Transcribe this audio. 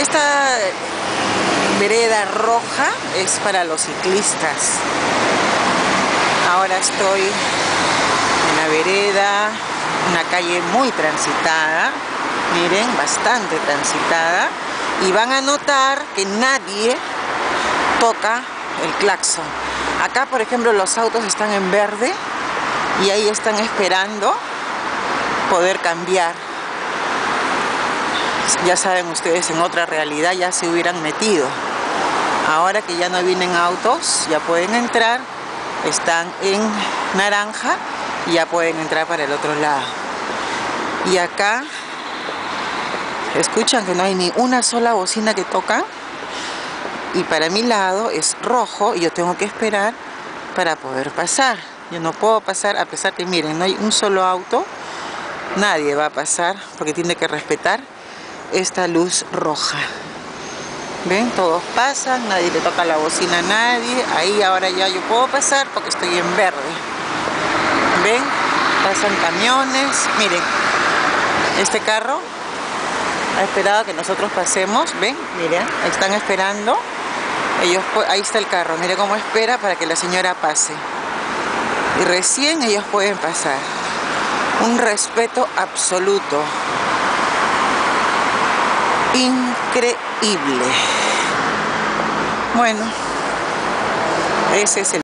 Esta vereda roja es para los ciclistas. Ahora estoy en la vereda, una calle muy transitada, miren, bastante transitada, y van a notar que nadie toca el claxon. Acá, por ejemplo, los autos están en verde y ahí están esperando poder cambiar. Ya saben ustedes, en otra realidad ya se hubieran metido. Ahora que ya no vienen autos, ya pueden entrar, están en naranja y ya pueden entrar para el otro lado. Y acá, escuchan que no hay ni una sola bocina que toca. Y para mi lado es rojo y yo tengo que esperar para poder pasar. Yo no puedo pasar a pesar que miren, no hay un solo auto. Nadie va a pasar porque tiene que respetar esta luz roja. ¿Ven? Todos pasan, nadie le toca la bocina a nadie. Ahí ahora ya yo puedo pasar porque estoy en verde. ¿Ven? Pasan camiones. Miren, este carro ha esperado que nosotros pasemos. ¿Ven? Miren, están esperando. Ellos, ahí está el carro. Mire cómo espera para que la señora pase. Y recién ellos pueden pasar. Un respeto absoluto increíble. Bueno, ese es el...